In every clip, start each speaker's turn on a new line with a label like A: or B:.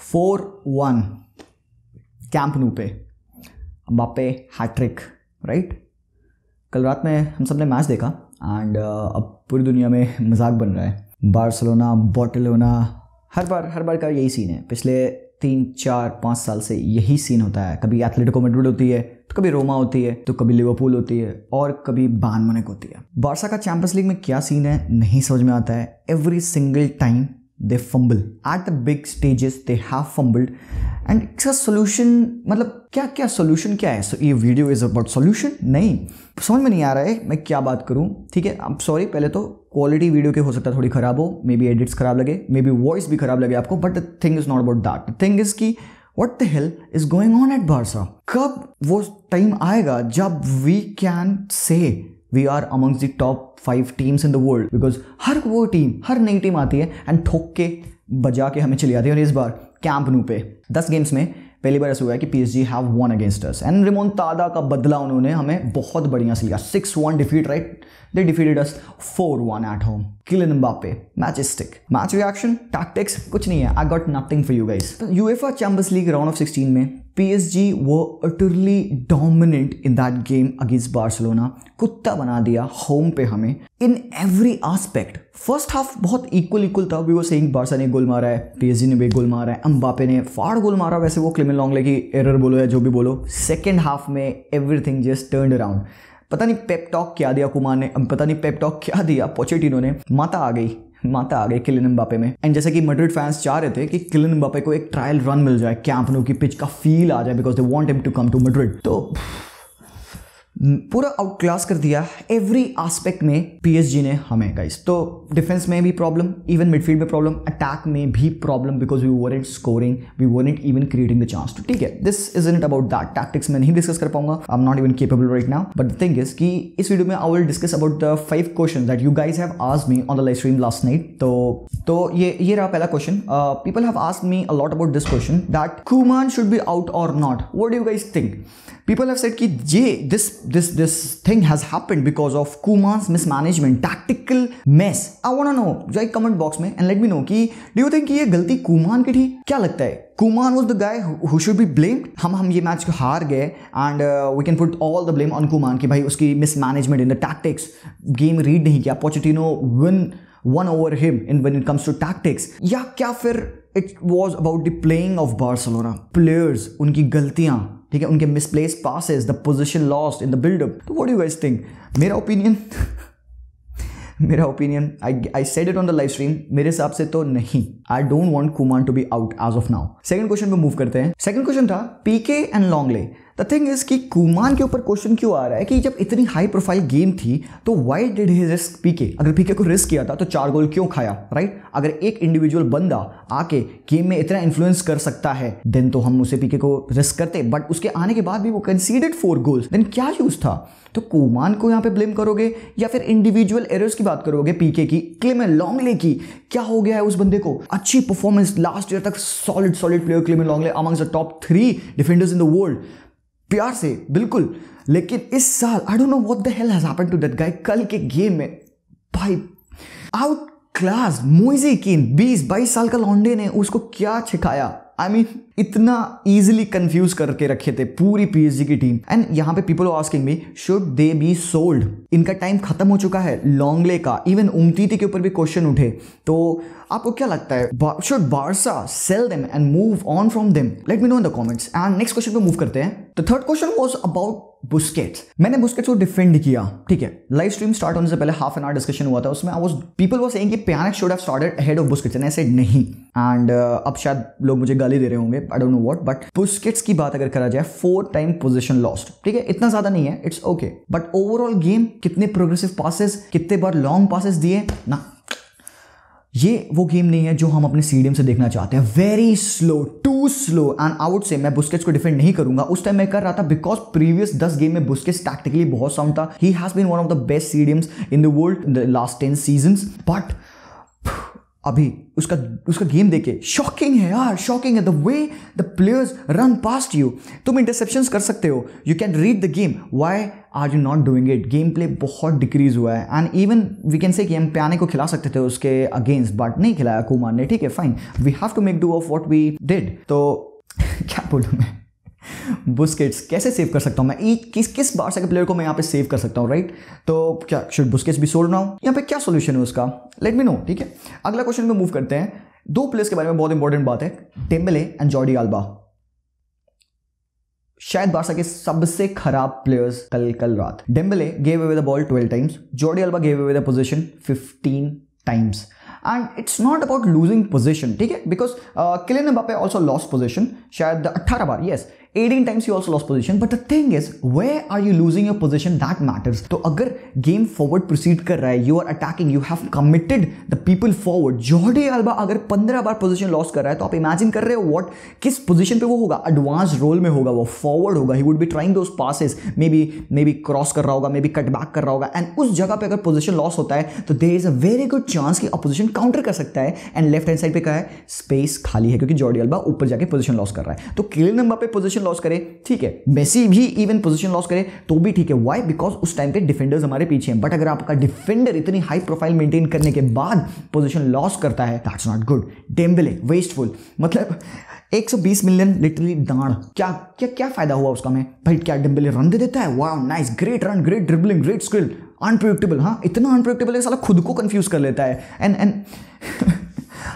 A: Four one. Camp नू पे बापे हैट्रिक राइट कल रात में हम सबने मैच देखा एंड अब पूरी दुनिया में मज़ाक बन रहा है। बार्सलोना बॉटलोना हर बार हर बार का यही सीन है। पिछले तीन, चार, पाँच साल से यही सीन होता है। कभी एथलेटिको मेड्रिड होती है तो कभी रोमा होती है तो कभी लिवरपूल होती है और कभी बान मुनिक होती है। बारसा का चैंपियंस लीग में क्या सीन है, नहीं समझ में आता है। Every single time they fumble at the big stages they have fumbled and इसका सोल्यूशन मतलब क्या क्या सोल्यूशन क्या है? So, ये वीडियो इज़ अबाउट सोल्यूशन नहीं. समझ में नहीं आ रहा है मैं क्या बात करूँ? ठीक है अब सॉरी पहले तो क्वालिटी वीडियो के हो सकता है थोड़ी खराब हो मे बी एडिट्स खराब लगे मे बी वॉइस भी खराब लगे आपको but the thing is not about that thing is की what the hell is going on at Barca कब वो टाइम आएगा जब we can say we are amongst the top five teams in the world because हर वो team हर नई team आती है and ठोक के बजा के हमें चली आती है और इस बार कैंप नू पे। दस गेम्स में पहली बार ऐसा हुआ है कि P S G have won against us and remontada का बदला उन्होंने हमें बहुत बढ़िया से लिया। Six one defeat right they defeated us four one at home Kylian Mbappe majestic match reaction tactics कुछ नहीं है। I got nothing for you guys UEFA Champions League round of 16 में PSG were utterly dominant in that game against Barcelona. कुत्ता बना दिया home पे हमें। In every aspect first half बहुत इक्वल इक्वल था। वी वो सेइंग बारसा ने गोल मारा है पीएसजी ने भी गोल मारा है अम्बापे ने फाड़ गोल मारा। वैसे वो क्लिमिन लॉन्गले की एरर बोलो या जो भी बोलो सेकेंड हाफ़ में एवरीथिंग जस्ट टर्न अराउंड पता नहीं पेप टॉक क्या दिया कुमार ने, पता नहीं पेप टॉक क्या दिया पोचेटिनो ने। माता आ गई। माता आ गई किलिन बापे में। एंड जैसे कि मड्रिड फैंस चाह रहे थे कि किलिन बापे को एक ट्रायल रन मिल जाए कैंपनो की पिच का फील आ जाए because they want him to come to Madrid तो पूरा आउट क्लास कर दिया एवरी एस्पेक्ट में पीएसजी ने हमें गाइस तो डिफेंस में भी प्रॉब्लम इवन मिडफील्ड में प्रॉब्लम अटैक में भी problem because we weren't scoring we weren't even creating the chance too ठीक है? This is it about that tactics में नहीं डिस्कस कर पाऊँगा. I am not even capable right now but the thing is कि इस वीडियो में I will discuss about the five question that you guys have आज me on the live stream last night तो तो ये ये रहा पहला question people have asked me a lot about this question that Koeman should be out or not what do guys think people have said कि ये this this this thing has happened because of Kuman's mismanagement, tactical mess. I want to know जाइए comment box में and let me know कि do you think कि ये गलती कुमान की थी? क्या लगता है? Koeman was the guy who should be blamed हम हम ये मैच हार गए and we can put all the blame on Koeman कि भाई, उसकी mismanagement in the tactics game read नहीं किया. Pochettino win one over him in when it comes to tactics. या क्या फिर it was about the playing of Barcelona players उनकी गलतियाँ. ठीक है, उनके misplace passes the position lost in the buildup तो वॉट यू गाइज़ थिंक मेरा ओपिनियन मेरा opinion I I said it on the live stream मेरे हिसाब से तो नहीं। I don't want Koeman to be out as of now second question पे move करते हैं। सेकंड क्वेश्चन था Pique and Lenglet the thing is कि कुमान के ऊपर क्वेश्चन क्यों आ रहा है कि जब इतनी हाई प्रोफ़ाइल गेम थी तो why did he risk PK अगर पीके को रिस्क किया था तो चार गोल क्यों खाया राइट अगर एक इंडिविजुअल बंदा आके गेम में इतना इन्फ्लुएंस कर सकता है देन तो हम उसे पीके को रिस्क करते। बट उसके आने के बाद भी वो कंसीडेड फोर गोल्स देन क्या यूज़ था? तो कुमान को यहाँ पे ब्लेम करोगे, या फिर इंडिविजुअल एरर्स की बात करोगे पीके की? क्लेमेन लॉन्गले की। क्या हो गया है उस बंदे को? अच्छी परफॉर्मेंस लास्ट ईयर तक solid solid player Clement Lenglet amongst the top three defenders in the world प्यार से बिल्कुल। लेकिन इस साल I don't know what the hell has happened to that guy कल के गेम में भाई आउट क्लास मोइजे किन 20 22 साल का लॉन्डे ने उसको क्या छिखाया आई I मीन mean, इतना इजिली कंफ्यूज करके रखे थे पूरी पीएसजी की टीम एंड यहाँ पे people asking me should they be sold इनका टाइम खत्म हो चुका है लॉन्गले का इवन उमतीती के ऊपर भी क्वेश्चन उठे। तो आपको क्या लगता है? Should Barca sell them and move on from them let me know in the comments and next question पे मूव करते हैं. The third question was about Busquets मैंने बुस्केट्स को डिफेंड किया. ठीक है. लाइव स्ट्रीम स्टार्ट होने से पहले हाफ़ एन आवर डिस्कशन हुआ था. उसमें I was people was saying कि Pjanic should have started ahead of Busquets and I said नहीं. एंड uh, अब शायद लोग मुझे गाली दे रहे होंगे. I don't know what but Busquets की बात अगर करा जाए फोर टाइम पोजीशन लॉस्ट ठीक है? इतना ज़्यादा नहीं है. It's okay but overall game कितने प्रोग्रेसिव पासेस कितने बार लॉन्ग पासेस दिए? ना. ये वो गेम नहीं है जो हम अपने सीडियम से देखना चाहते हैं. Very slow too slow and out से मैं बुस्केट्स को डिफेंड नहीं करूँगा. उस टाइम मैं कर रहा था बिकॉज़ प्रीवियस दस गेम में बुस्केट्स टैक्टिकली बहुत साउंड था. He has been one of the best CDMs in the world last ten season but अभी उसका उसका गेम देखे। शॉकिंग है यार शॉकिंग है। The way the players run past you तुम इंटरसेप्शन कर सकते हो। You can read the game why are you not doing it game play बहुत डिक्रीज हुआ है। एंड इवन वी कैन से कि हम प्याने को खिला सकते थे उसके अगेंस्ट बट नहीं खिलाया कुमार ने। ठीक है fine we have to make do of what we did तो क्या बोलूँ मैं? बुस्केट्स कैसे सेव कर सकता हूँ? मैं किस किस बार से प्लेयर को मैं यहाँ पे सेव कर सकता हूँ राइट तो क्या शुड बुस्केट्स भी सोल्ड ना हो यहाँ पे क्या सोल्यूशन है उसका? लेट मी नो ठीक है? अगला क्वेश्चन में मूव करते हैं। दो प्लेयर्स के बारे में बहुत इंपॉर्टेंट बात है टेम्बले एंड जॉर्डी आल्बा शायद बारसा के सबसे खराब प्लेयर्स कल कल रात। Dembele gave away the ball twelve times Jordi Alba gave away the position fifteen times and it's not about losing position ठीक है? बिकॉज़ किलिन बापे ऑल्सो लॉस पोजिशन शायद अट्ठारह बार yes 18 times you also lost position, but the thing is, where are you losing your position that matters? तो अगर game forward proceed कर रहा है you are attacking you have committed the people forward Jordi Alba अगर 15 बार position loss कर रहा है तो आप इमेजिन कर रहे हो व्हाट किस पोजीशन पे वो होगा? एडवांस रोल में होगा, वो फॉरवर्ड होगा. He would be trying those passes maybe maybe cross कर रहा होगा मे बी कट बैक कर रहा होगा. एंड उस जगह पे अगर पोजीशन लॉस होता है तो there is a very good chance कि अपोजिशन काउंटर कर सकता है. एंड लेफ़्ट हैंड साइड पे क्या है स्पेस खाली है, क्योंकि जॉर्डी अल्बा ऊपर जाके पोजीशन लॉस कर रहा है. तो किलिन नंबर पे पोजीशन लॉस करे, ठीक है? मेसी भी इवन पोजीशन लॉस करे तो भी ठीक है। वाई बिकॉज़ उस टाइम पे डिफेंडर्स हमारे पीछे हैं। बट अगर आपका डिफेंडर इतनी हाई प्रोफ़ाइल मेंटेन करने के बाद पोजीशन लॉस करता है that's not good Dembele wasteful मतलब 120 मिलियन लिटरली दाण क्या क्या क्या फ़ायदा हुआ उसका में? भाई, क्या डिम्बले रन दे देता है? वाह nice great run great dribbling great skill unpredictable हाँ इतना अनप्रिडिक्टेबल है साला खुद को कंफ्यूज कर लेता है। एंड एंड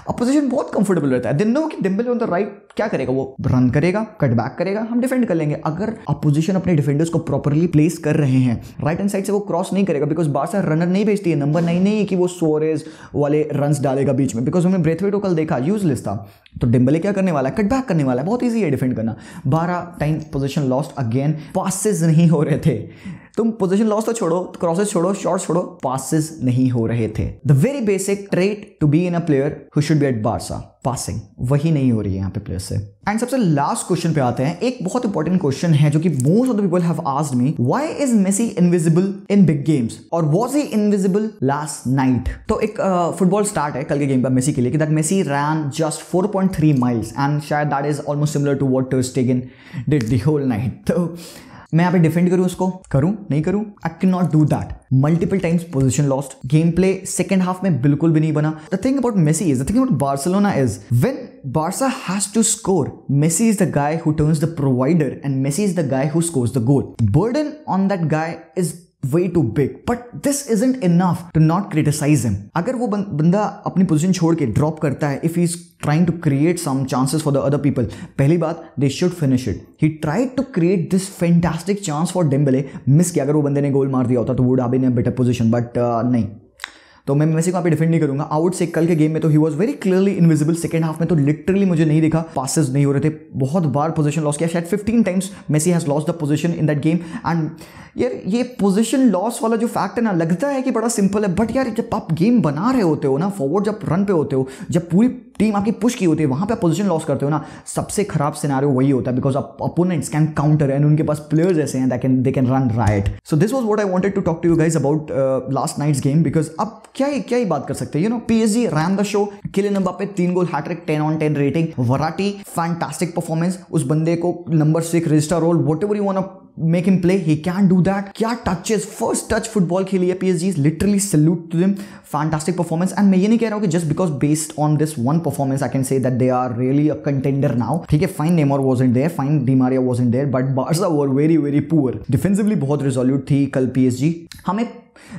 A: अपोजिशन बहुत कंफर्टेबल रहता है. दिन कि डिम्बल ऑन द राइट क्या करेगा? वो रन करेगा कट बैक करेगा, हम डिफेंड कर लेंगे. अगर अपोजिशन अपने डिफेंडर्स को प्रॉपरली प्लेस कर रहे हैं राइट हैंड साइड से वो क्रॉस नहीं करेगा बिकॉज़ बार रनर नहीं भेजती है. नंबर नाइन नहीं है कि वो सोरेज वाले रन डालेगा बीच में बिकॉज़ हमें ब्रेथवे को कल देखा यूजलेस था. तो डिम्बले क्या करने वाला है? कट बैक करने वाला है. बहुत ईजी है डिफेंड करना. बारह time position lost again passes नहीं हो रहे थे. तुम पोजीशन लॉस तो छोड़ो क्रॉसेस छोड़ो शॉर्ट छोड़ो पासिस नहीं हो रहे थे। The very basic trait to be in a player who should be at Barca passing वही नहीं हो रही है यहाँ पे प्लेयर से। एंड सबसे लास्ट क्वेश्चन पे आते हैं। एक बहुत इंपॉर्टेंट क्वेश्चन है जो कि most of the people have asked me why is Messi invisible in big games और was he invisible last night तो एक फुटबॉल uh, स्टार्ट है कल के गेम पर मेसी के लिए कि that Messi ran just 4.3 miles and शायद that is almost similar to what ter Stegen did the whole night तो मैं यहाँ पे डिफेंड करूँ उसको? करूँ? नहीं करूँ? I can not do that multiple times position lost game play second half में बिल्कुल भी नहीं बना. The thing about Messi is the thing about Barcelona is when Barca has to score Messi is the guy turns the provider and Messi is the guy score the goal burden on that guy is way too big but this isn't enough to not criticise him अगर वो बंदा अपनी position छोड़ के drop करता है if is trying to create some chances for the other people पहली बात they should finish it he try to create this fantastic chance for Dembele miss किया, अगर वो बंदे ने गोल मार दिया होता तो would have been a better position but नहीं. तो मैं मेसी को यहाँ पे डिफेंड नहीं करूँगा। आउट से कल के गेम में तो he was very clearly invisible second half में तो लिटरली मुझे नहीं दिखा। पासिस नहीं हो रहे थे। बहुत बार पोजीशन लॉस किया। शायद 15 times Messi has loss the position in that game and यार, ये पोजीशन लॉस वाला जो फैक्ट है ना, लगता है कि बड़ा सिंपल है। बट यार, जब आप गेम बना रहे होते हो ना फॉरवर्ड जब रन पे होते हो, जब पूरी टीम आपकी पुश की होती है, वहाँ पे पोजीशन लॉस करते हो ना, सबसे खराब सिनारियो वही होता है। बिकॉज़ आप अपोनेंट्स कैन काउंटर एंड उनके पास प्लेयर्स ऐसे हैं they can run right so this was what I wanted to talk to you guys about last night's game because अब क्या ही क्या ही बात कर सकते हैं? You know P S G ran the show Kylian पे तीन goal hattrick ten on ten rating वराटी fantastic performance उस बंदे को number six regista role whatever you want make in play he can do that क्या touch is first touch football खेली है P H G literally salute to them fantastic performance and मैं ये नहीं कह रहा हूँ कि just because based on this one performance I can say that they are really a contender now ठीक है fine Neymar was in there fine Di Maria was in there but Barca are very very poor defensively बहुत resolute थी कल P S जी हमें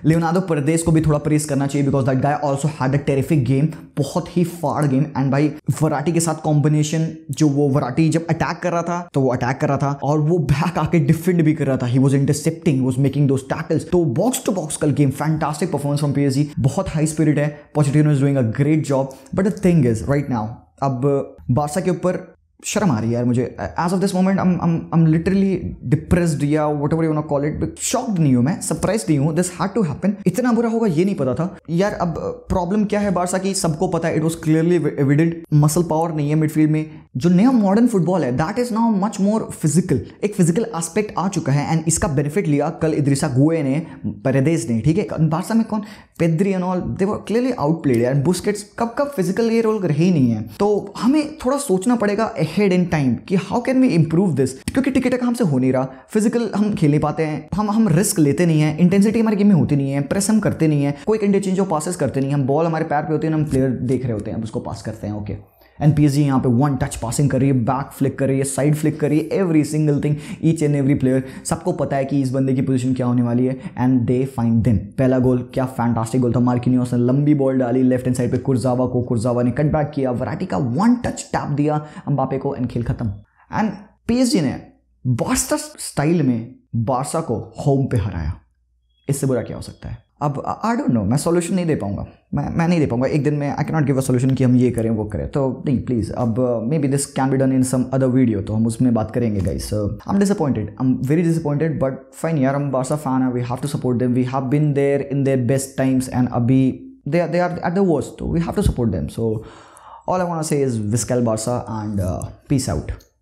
A: Leonardo Paredes को भी थोड़ा press करना चाहिए because that guy also had a terrific game बहुत ही फाड़ गेम एंड भाई वराटी के साथ कॉम्बिनेशन जो वो वराटी जब अटैक कर रहा था तो वो अटैक कर रहा था और वो बैक आके डिफ डिफेंड भी कर रहा था। He was intercepting was making दो टैकल्स तो बॉक्स टू बॉक्स कल game fantastic performance from P बहुत हाई स्पिरिट है। Positive is doing a great job but the thing is right now अब बारसा के ऊपर शर्म आ रही है यार मुझे। As of this moment am literally depressed या whatever you not call it shocked नहीं हूँ मैं सरप्राइज़ नहीं हूँ। दिस हैड टू हैपन इतना बुरा होगा, ये नहीं पता था। यार, अब प्रॉब्लम क्या है बारसा की? सबको पता है it was clearly evident muscle power नहीं है मिडफील्ड में। जो नया मॉडर्न फुटबॉल है that is now much more physical एक फ़िज़िकल एस्पेक्ट आ चुका है एंड इसका बेनिफिट लिया कल इद्रिसा गुए ने, पेरेदेस ने, ठीक है? बारसा में कौन Pedri and all they were clearly outplayed यार बुस्केट्स कब कब फ़िज़िकल ये रोल रहे ही नहीं है। तो हमें थोड़ा सोचना पड़ेगा अहेड इन टाइम कि how can we improve this क्योंकि टिकट का हमसे हो नहीं रहा। फ़िज़िकल हम खेल नहीं पाते हैं। हम हम रिस्क लेते नहीं है। इंटेंसिटी हमारी गेम में होती नहीं है। प्रेस हम करते नहीं है। कोई इंटरचेंज ऑफ़ पासिस करते नहीं हम बॉल हमारे पैर पे होते हैं हम प्लेयर देख रहे होते हैं। हम उसको पास करते हैं। ओके एंड पी यहाँ पे वन टच पासिंग कर रही है बैक फ्लिक कर रही है साइड फ्लिक कर रही है every single thing each and every player सबको पता है कि इस बंदे की पोजीशन क्या होने वाली है एंड दे फाइंड देम पहला गोल क्या फैंटास्टिक गोल था। मार्किनियोस ने लंबी बॉल डाली लेफ़्ट हैंड साइड पे कुर्जावा को कुर्जावा ने कट बैक किया वराटी का वन टच टैप दिया अम्बापे को एंड खेल खत्म. एंड पी ने बार्सा स्टाइल में बारसा को होम पे हराया। इससे बुरा क्या हो सकता है? अब आई डोंट नो मैं सोल्यूशन नहीं दे पाऊँगा। मैं मैं नहीं दे पाऊँगा। एक दिन में I can not give a solution कि हम ये करें, वो करें। तो नहीं प्लीज़ अब maybe this can be done in some other video तो हम उसमें बात करेंगे guys I am disappointed I am very disappointed but fine यार, हम बारसा फ़ैन है we have to support them we have been there in their best times and अभी they are they are at the worst तो we have to support them so all I want to say is Viscal Barca, and uh.